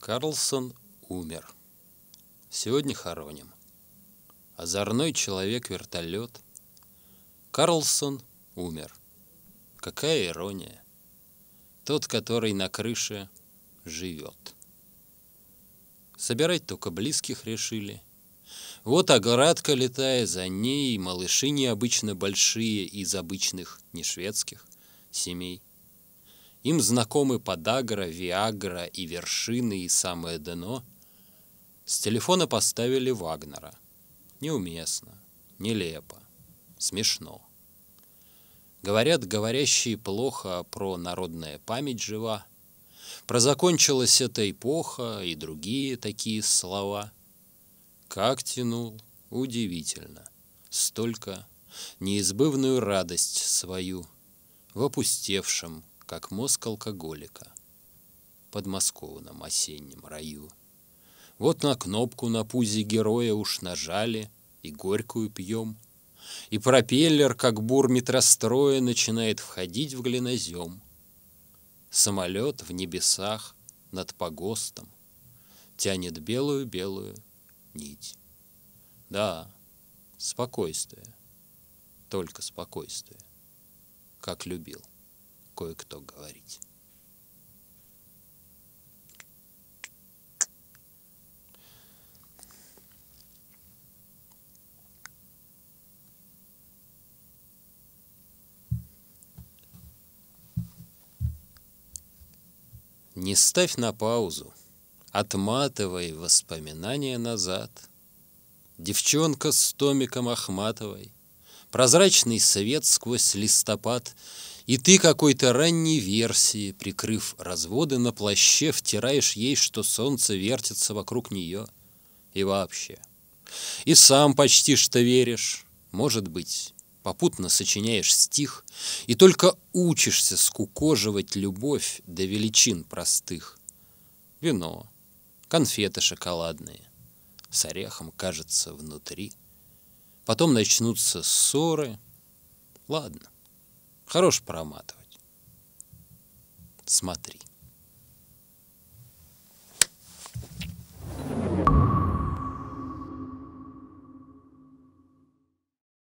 Карлсон умер. Сегодня хороним. Озорной человек-вертолет. Карлсон умер. Какая ирония. Тот, который на крыше живет. Собирать только близких решили. Вот оградка летая за ней, малыши необычно большие из обычных, не шведских, семей. Им знакомы подагра, виагра и вершины, и самое дно. С телефона поставили Вагнера. Неуместно, нелепо, смешно. Говорят, говорящие плохо про народная память жива. Про закончилась эта эпоха и другие такие слова. Как тянул, удивительно. Столько неизбывную радость свою в опустевшем как мозг алкоголика, подмосковном осеннем раю. Вот на кнопку на пузе героя уж нажали, и горькую пьем, и пропеллер, как бур метростроя, начинает входить в глинозем. Самолет в небесах над погостом тянет белую-белую нить. Да, спокойствие, только спокойствие, как любил кое-кто говорить. Не ставь на паузу, отматывай воспоминания назад. Девчонка с томиком Ахматовой, Прозрачный свет сквозь листопад и ты какой-то ранней версии, прикрыв разводы на плаще, втираешь ей, что солнце вертится вокруг нее. И вообще. И сам почти что веришь. Может быть, попутно сочиняешь стих, и только учишься скукоживать любовь до величин простых. Вино, конфеты шоколадные, с орехом, кажется, внутри. Потом начнутся ссоры. Ладно. Хорош проматывать. Смотри.